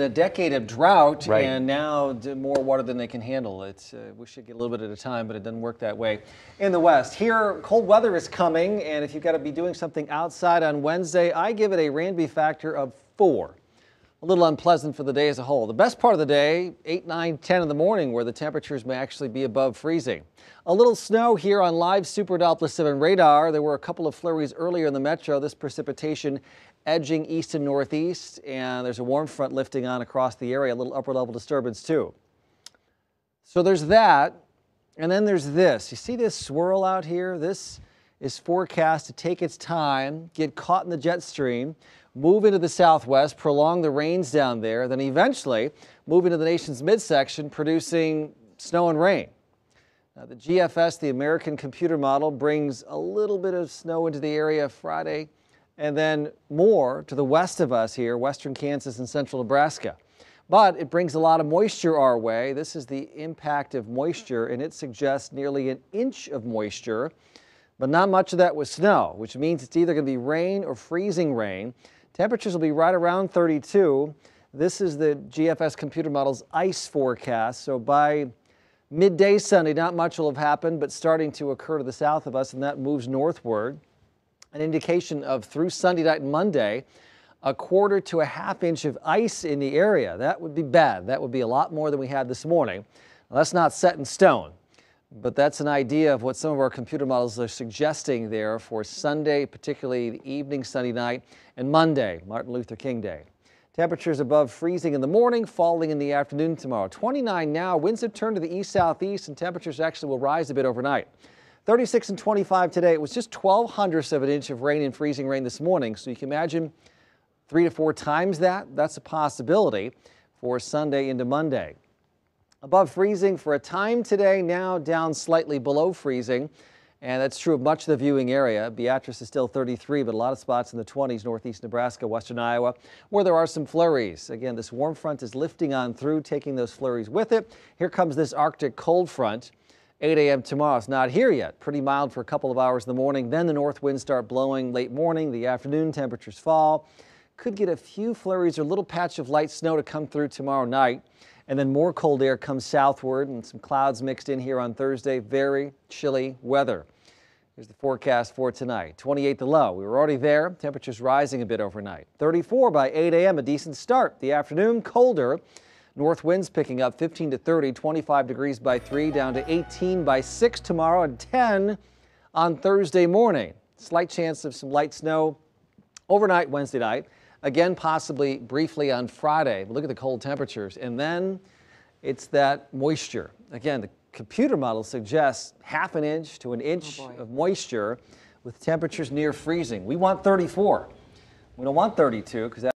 a decade of drought, Right. and now more water than they can handle. It's uh, we should get a little bit at a time, but it doesn't work that way. In the West, here cold weather is coming, and if you've got to be doing something outside on Wednesday, I give it a Randby factor of four. A little unpleasant for the day as a whole. The best part of the day, 8, 9, 10 in the morning, where the temperatures may actually be above freezing. A little snow here on live Super Doppler 7 radar. There were a couple of flurries earlier in the metro. This precipitation edging east and northeast, and there's a warm front lifting on across the area, a little upper level disturbance too. So there's that, and then there's this. You see this swirl out here? This is forecast to take its time, get caught in the jet stream, move into the southwest, prolong the rains down there, then eventually move into the nation's midsection, producing snow and rain. Now, the GFS, the American Computer Model, brings a little bit of snow into the area Friday, and then more to the west of us here, western Kansas and central Nebraska. But it brings a lot of moisture our way. This is the impact of moisture, and it suggests nearly an inch of moisture, but not much of that with snow, which means it's either going to be rain or freezing rain. Temperatures will be right around 32. This is the GFS computer model's ice forecast. So by midday Sunday, not much will have happened, but starting to occur to the south of us, and that moves northward. An indication of through Sunday night and Monday, a quarter to a half inch of ice in the area. That would be bad. That would be a lot more than we had this morning. That's not set in stone, but that's an idea of what some of our computer models are suggesting there for Sunday, particularly the evening Sunday night, and Monday, Martin Luther King Day. Temperatures above freezing in the morning, falling in the afternoon tomorrow. 29 now, winds have turned to the east southeast, and temperatures actually will rise a bit overnight. 36 and 25 today. It was just 12 hundredths of an inch of rain and freezing rain this morning, so you can imagine three to four times that. That's a possibility for Sunday into Monday. Above freezing for a time today, now down slightly below freezing. And that's true of much of the viewing area. Beatrice is still 33, but a lot of spots in the 20s, northeast Nebraska, western Iowa, where there are some flurries. Again, this warm front is lifting on through, taking those flurries with it. Here comes this Arctic cold front. 8 a.m. tomorrow. It's not here yet. Pretty mild for a couple of hours in the morning. Then the north winds start blowing late morning. The afternoon temperatures fall. Could get a few flurries or a little patch of light snow to come through tomorrow night. And then more cold air comes southward and some clouds mixed in here on Thursday. Very chilly weather. Here's the forecast for tonight. 28 the low. We were already there. Temperatures rising a bit overnight. 34 by 8 a.m. A decent start. The afternoon colder. North winds picking up 15 to 30, 25 degrees by 3, down to 18 by 6 tomorrow, and 10 on Thursday morning. Slight chance of some light snow overnight Wednesday night. Again, possibly briefly on Friday. Look at the cold temperatures. And then it's that moisture. Again, the computer model suggests half an inch to an inch oh, of moisture with temperatures near freezing. We want 34. We don't want 32 because